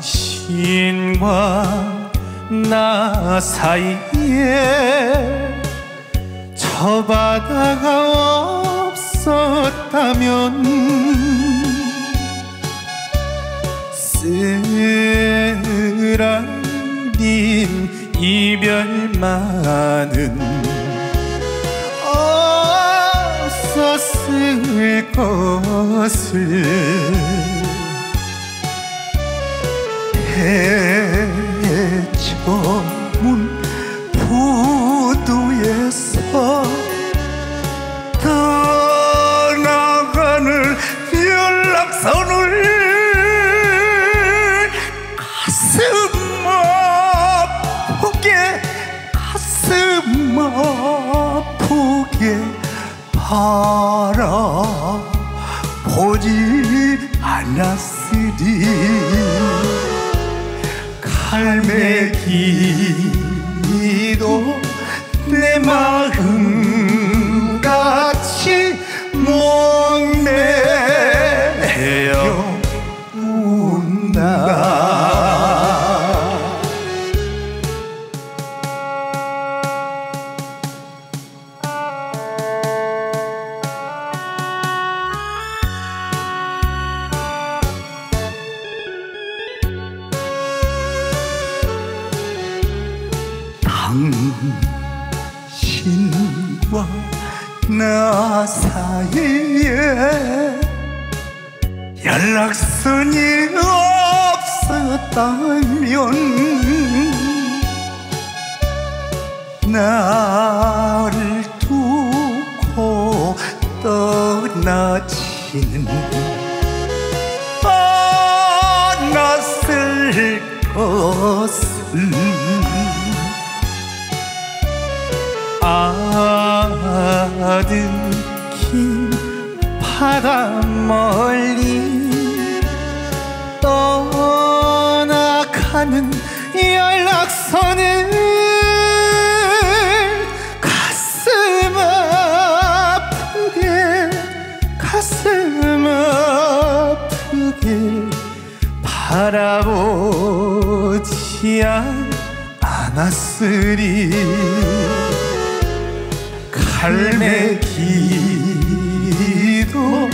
당신과 나 사이에 저 바다가 없었다면 쓰라린 이별만은 없었을 것을 해저문 부두에서 떠나가는 연락선을 가슴 아프게 가슴 아프게 바라보지 않았으리 갈매기도 내 마음 나 사이에 연락선이 없었다면 나를 두고 떠나지는 않았을 것을 아득히 바다 멀리 떠나가는 연락선을 가슴 아프게 가슴 아프게 바라보지 않았으리 삶의 기도.